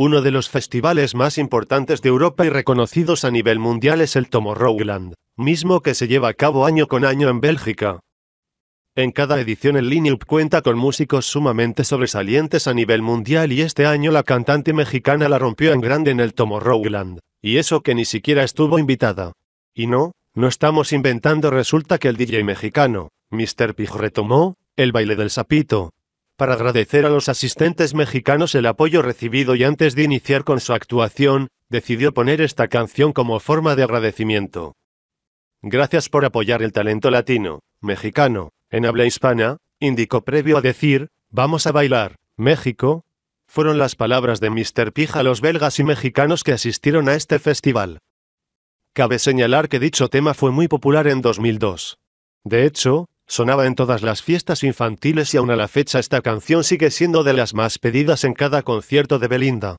Uno de los festivales más importantes de Europa y reconocidos a nivel mundial es el Tomorrowland, mismo que se lleva a cabo año con año en Bélgica. En cada edición el Lineup cuenta con músicos sumamente sobresalientes a nivel mundial y este año la cantante mexicana la rompió en grande en el Tomorrowland, y eso que ni siquiera estuvo invitada. Y no, no estamos inventando, resulta que el DJ mexicano, Mr. Pig retomó, el baile del sapito, para agradecer a los asistentes mexicanos el apoyo recibido y antes de iniciar con su actuación, decidió poner esta canción como forma de agradecimiento. Gracias por apoyar el talento latino, mexicano, en habla hispana, indicó previo a decir, vamos a bailar, México. Fueron las palabras de Mr. Pig a los belgas y mexicanos que asistieron a este festival. Cabe señalar que dicho tema fue muy popular en 2002. De hecho, Sonaba en todas las fiestas infantiles y aún a la fecha esta canción sigue siendo de las más pedidas en cada concierto de Belinda.